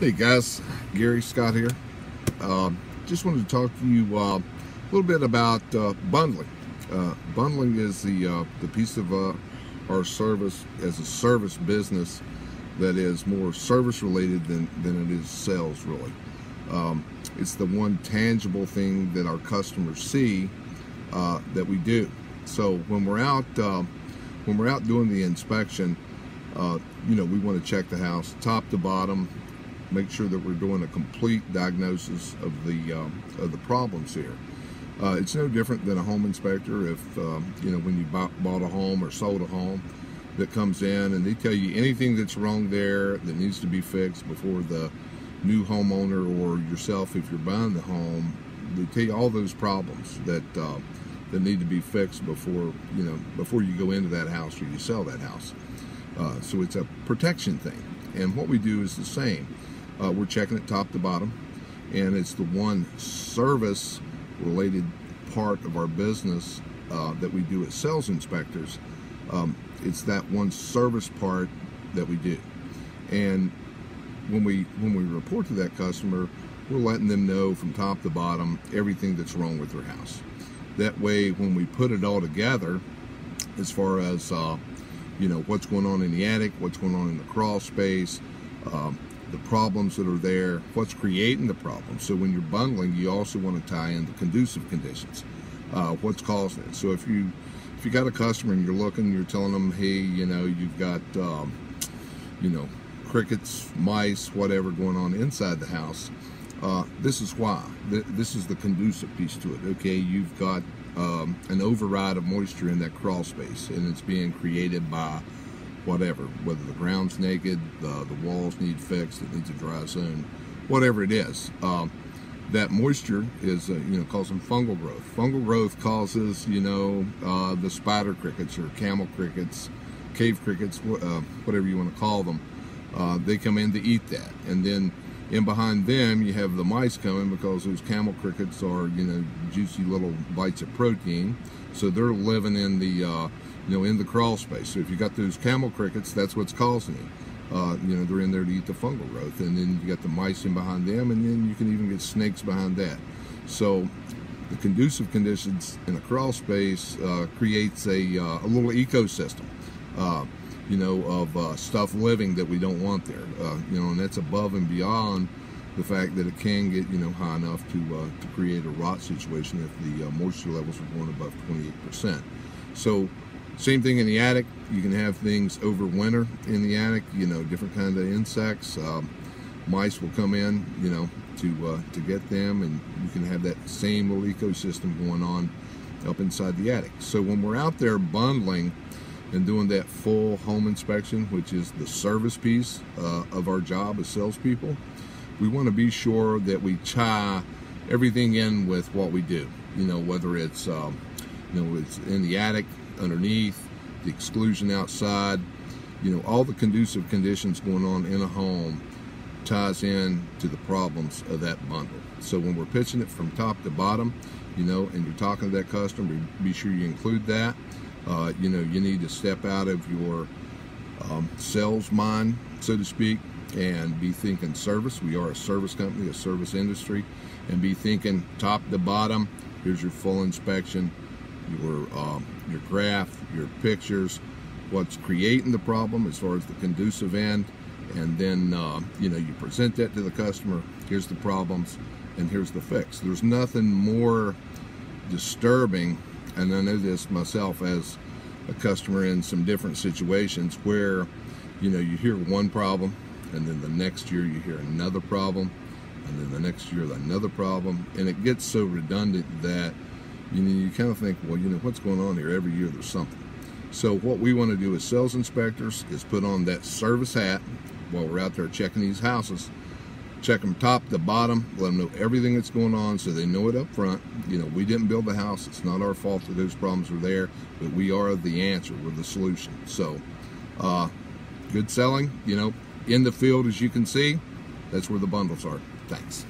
Hey guys, Gary Scott here. Uh, just wanted to talk to you uh, a little bit about uh, bundling. Uh, bundling is the uh, the piece of uh, our service as a service business that is more service related than, than it is sales really. Um, it's the one tangible thing that our customers see that we do. So when we're out when we're out doing the inspection, you know, we want to check the house top to bottom, make sure that we're doing a complete diagnosis of the uh, of the problems here. Uh, it's no different than a home inspector if um, you know when you bought, bought a home or sold a home that comes in and they tell you anything that's wrong there that needs to be fixed before the new homeowner or yourself if you're buying the home they tell you all those problems that uh, that need to be fixed before you know before you go into that house or you sell that house. Uh, so it's a protection thing. And what we do is the same uh, we're checking it top to bottom, and it's the one service related part of our business uh, that we do as sales inspectors. Um, it's that one service part that we do. And when we when we report to that customer, we're letting them know from top to bottom everything that's wrong with their house. That way, when we put it all together, as far as uh, you know what's going on in the attic, what's going on in the crawl space, um, the problems that are there, what's creating the problem. So when you're bundling, you also want to tie in the conducive conditions, uh, what's causing it. So if you if you got a customer and you're looking, you're telling them, hey, you know, you've got, um, you know, crickets, mice, whatever going on inside the house. Uh, this is why. This is the conducive piece to it. Okay, you've got um, an override of moisture in that crawl space, and it's being created by whatever, whether the ground's naked, uh, the walls need fixed, it needs a dry zone, whatever it is. Um, that moisture is, uh, you know, causing fungal growth. Fungal growth causes, you know, uh, the spider crickets or camel crickets, cave crickets, uh, whatever you want to call them. Uh, they come in to eat that. And then in behind them, you have the mice coming because those camel crickets are, you know, juicy little bites of protein. So they're living in the, uh, you know, in the crawl space. So if you got those camel crickets, that's what's causing it. Uh, you know, they're in there to eat the fungal growth. And then you got the mice in behind them, and then you can even get snakes behind that. So the conducive conditions in a crawl space uh, creates a, uh, a little ecosystem. You know, of uh, stuff living that we don't want there. Uh, you know, and that's above and beyond the fact that it can get, you know, high enough to uh, to create a rot situation if the uh, moisture levels are going above 28%. So, same thing in the attic. You can have things over winter in the attic. You know, different kind of insects. Um, mice will come in, you know, to uh, to get them, and you can have that same little ecosystem going on up inside the attic. So when we're out there bundling and doing that full home inspection, which is the service piece uh, of our job as salespeople, we want to be sure that we tie everything in with what we do. You know, whether it's um, you know it's in the attic, underneath, the exclusion outside, you know, all the conducive conditions going on in a home ties in to the problems of that bundle. So when we're pitching it from top to bottom, you know, and you're talking to that customer, be sure you include that. Uh, you know, you need to step out of your um, sales mind, so to speak, and be thinking service. We are a service company, a service industry, and be thinking top to bottom. Here's your full inspection, your um, your graph, your pictures, what's creating the problem as far as the conducive end, and then uh, you know you present that to the customer. Here's the problems, and here's the fix. There's nothing more disturbing and I know this myself as a customer in some different situations where you know you hear one problem and then the next year you hear another problem and then the next year another problem and it gets so redundant that you know you kind of think well you know what's going on here? Every year there's something. So what we want to do as sales inspectors is put on that service hat while we're out there checking these houses check them top to bottom, let them know everything that's going on so they know it up front. You know, we didn't build the house. It's not our fault that those problems are there, but we are the answer. We're the solution. So, uh, good selling, you know, in the field, as you can see, that's where the bundles are. Thanks.